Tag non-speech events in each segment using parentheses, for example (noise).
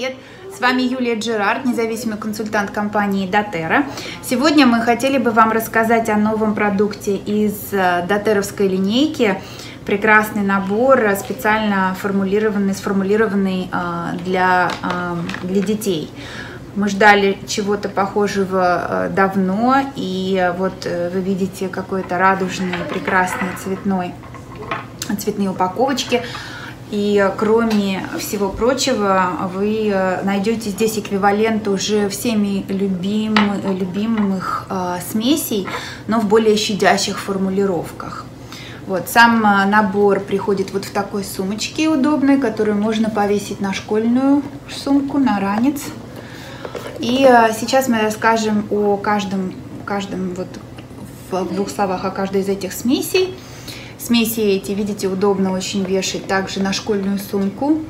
Привет! С вами Юлия Джерард, независимый консультант компании Дотера. Сегодня мы хотели бы вам рассказать о новом продукте из э, дотеровской линейки. Прекрасный набор, э, специально формулированный, сформулированный э, для, для детей. Мы ждали чего-то похожего давно, и вот вы видите какой-то радужный, прекрасный цветной, цветные упаковочки – и кроме всего прочего, вы э, найдете здесь эквивалент уже всеми любим, любимых э, смесей, но в более щадящих формулировках. Вот, сам э, набор приходит вот в такой сумочке удобной, которую можно повесить на школьную сумку, на ранец. И э, сейчас мы расскажем о каждом, каждом вот в двух словах о каждой из этих смесей. Смеси эти, видите, удобно очень вешать также на школьную сумку.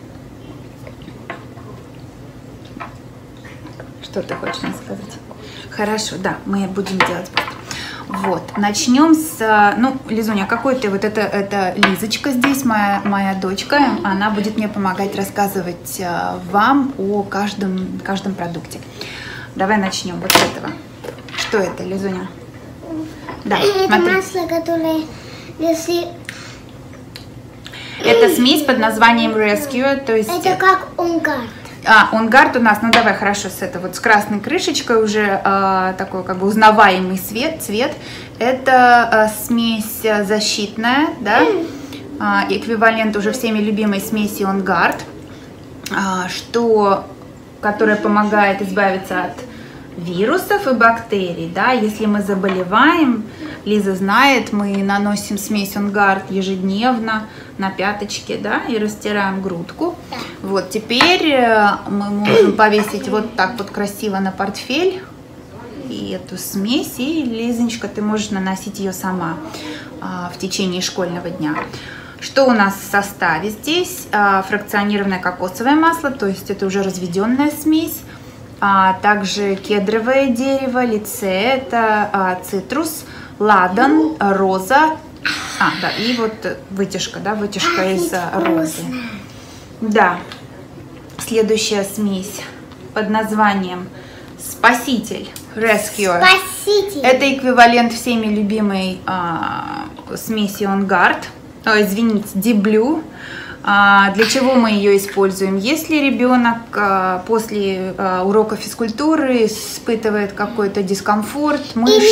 Что ты хочешь мне сказать? Хорошо, да, мы будем делать вот, начнем с, ну, Лизуня, какой ты, вот это, это Лизочка здесь, моя, моя дочка, она будет мне помогать рассказывать э, вам о каждом, каждом продукте. Давай начнем вот с этого. Что это, Лизуня? Да, это смотри. масло, которое если... Это смесь под названием Rescue, то есть... Это как онгард. А, онгард у нас, ну давай хорошо, с это вот с красной крышечкой уже э, такой как бы узнаваемый цвет, цвет. Это э, смесь защитная, да, э, эквивалент уже всеми любимой смеси онгард, э, что, которая помогает избавиться от вирусов и бактерий, да, если мы заболеваем, Лиза знает, мы наносим смесь Онгард ежедневно на пяточки, да, и растираем грудку. Да. Вот, теперь э, мы можем повесить вот так вот красиво на портфель и эту смесь, и, Лизонечка, ты можешь наносить ее сама а, в течение школьного дня. Что у нас в составе здесь? А, фракционированное кокосовое масло, то есть это уже разведенная смесь. А, также кедровое дерево, лице, это а, цитрус, ладан, роза. А, да, и вот вытяжка, да, вытяжка из розы. Да. Следующая смесь под названием Спаситель. Rescue. Спаситель. Это эквивалент всеми любимой а, смеси On Guard. О, извините, Диблю. А, для чего мы ее используем? Если ребенок а, после а, урока физкультуры испытывает какой-то дискомфорт, мышцы,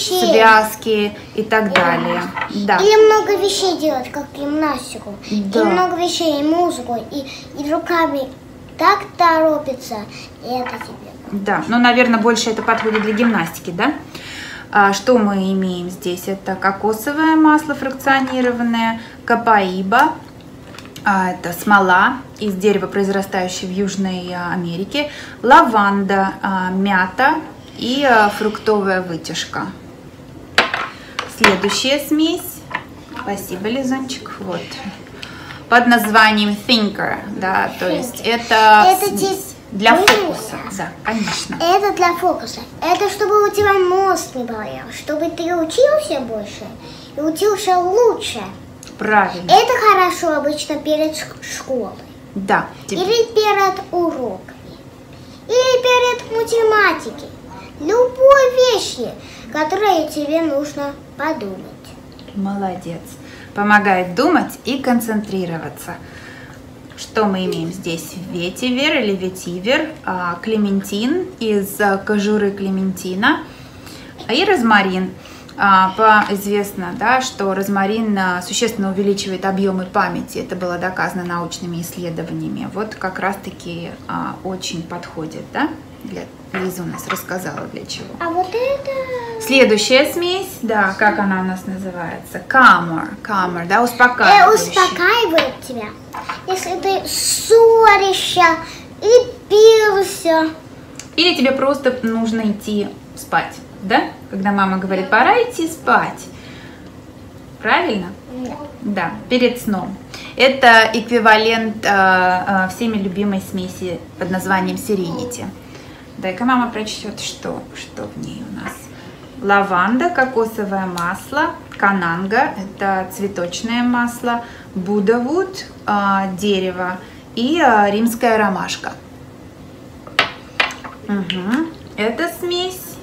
связки и так далее. Да. Или много вещей делать, как гимнастику. Да. И много вещей, и музыку, и, и руками так торопится, и это тебе. Да, но, наверное, больше это подходит для гимнастики, да? Что мы имеем здесь? Это кокосовое масло фракционированное, капаиба, это смола из дерева, произрастающей в Южной а, Америке, лаванда, а, мята и фруктовая вытяжка. Следующая смесь, спасибо, Лизончик, вот, под названием Thinker, да, то есть это, это для фокуса, да, конечно. Это для фокуса, это чтобы у тебя мозг не болел, чтобы ты учился больше и учился лучше. Правильно. Это хорошо обычно перед школой. Да. Или перед уроками. Или перед математикой. Любой вещи, которые тебе нужно подумать. Молодец. Помогает думать и концентрироваться. Что мы имеем здесь? Ветивер или ветивер, а, клементин из кожуры клементина и розмарин. А, известно, да, что розмарин а, существенно увеличивает объемы памяти. Это было доказано научными исследованиями. Вот как раз-таки а, очень подходит, да? Для, Лиза у нас рассказала для чего. А вот это... Следующая смесь, да, как она у нас называется? Камер, камер, да, успокаивающий. Э, успокаивает тебя. Если ты ссоришься или пился. Или тебе просто нужно идти спать да? Когда мама говорит, пора идти спать. Правильно? Да. Да, перед сном. Это эквивалент э, э, всеми любимой смеси под названием Serenity. Дай-ка мама прочтет, что, что в ней у нас. Лаванда, кокосовое масло, кананга, это цветочное масло, будавуд, э, дерево и э, римская ромашка. Угу. Это смесь.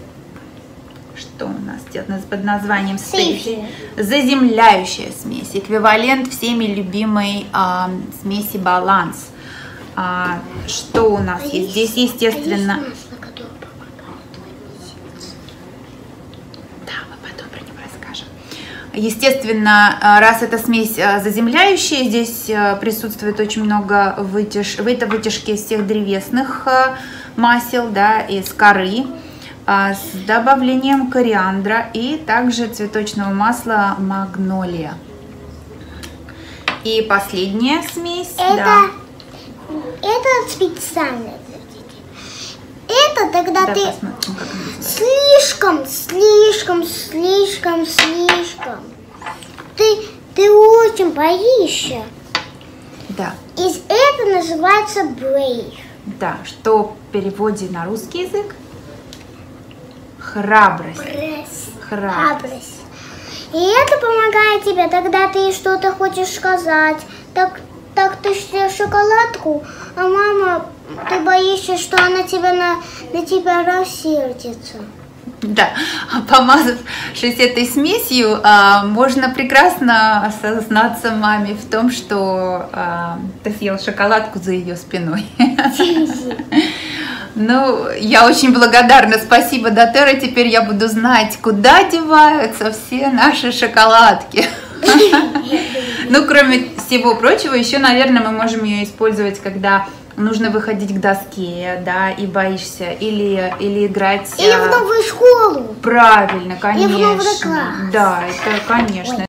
Что у нас делается под названием стейфи? Заземляющая смесь. Эквивалент всеми любимой а, смеси баланс. А, что у нас А есть? Здесь, естественно... А есть масло? Да, мы потом про него расскажем. Естественно, а, раз это смесь а, заземляющая, здесь а, присутствует очень много вытяж... в этой вытяжке из всех древесных масел, да, из коры, с добавлением кориандра и также цветочного масла магнолия. И последняя смесь, Это, да. это специально для детей. Это тогда Да, ты слишком, слишком, слишком, слишком. Ты, ты очень боишься. Да, И это называется brave. да, что в переводе на русский язык? Храбрость. Храбрость. Храбрость. И это помогает тебе, тогда ты что-то хочешь сказать. Так, так ты съешь шоколадку, а мама, ты боишься, что она тебя на, на тебя рассердится. Да, а помазавшись этой смесью, а, можно прекрасно осознаться маме в том, что а, ты съел шоколадку за ее спиной. Ну, я очень благодарна. Спасибо, Дотера. Теперь я буду знать, куда деваются все наши шоколадки. (laughs) Ну, кроме всего прочего, еще, наверное, мы можем ее использовать, когда нужно выходить к доске, да, и боишься, или, или играть... Или в а, новую школу. Правильно, Или в новый конечно. класс. Да, это, конечно.